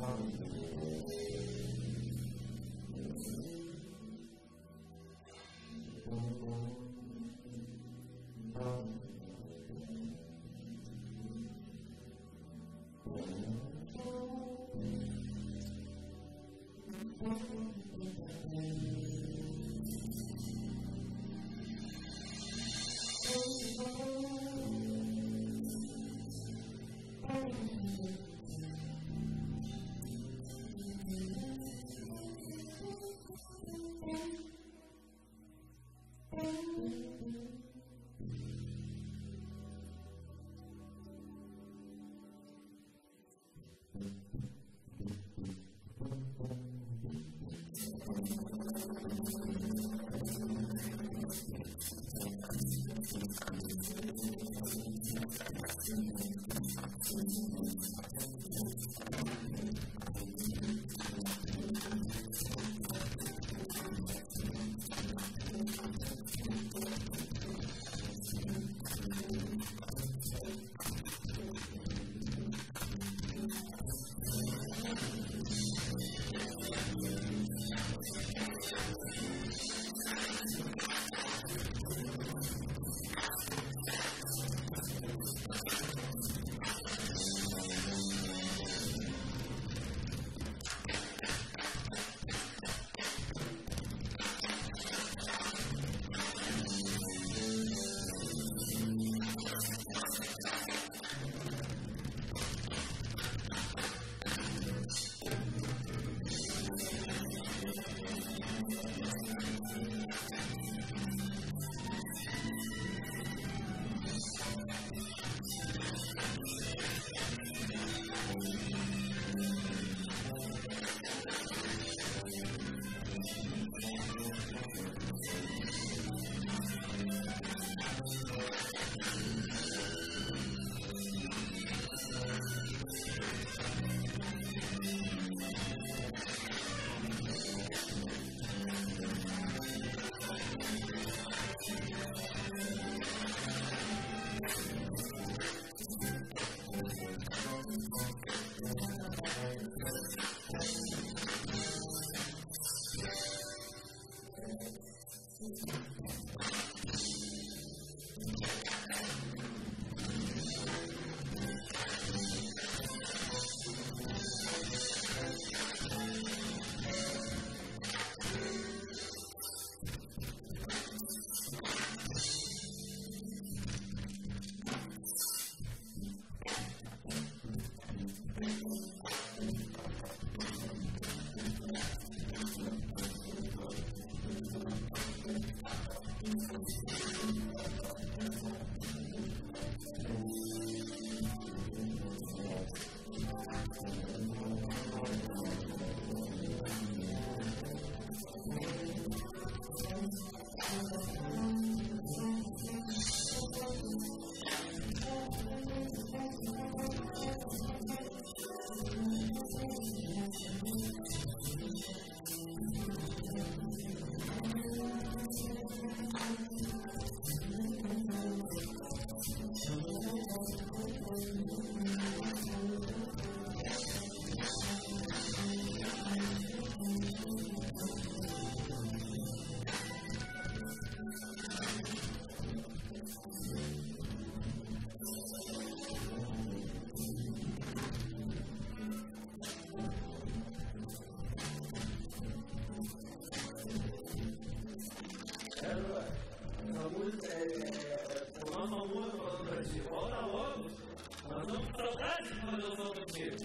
Amen. Thank you. Estamos é, formando uma música falando para ti. Volta logo. Nós estamos com saudade de fazer o som contigo.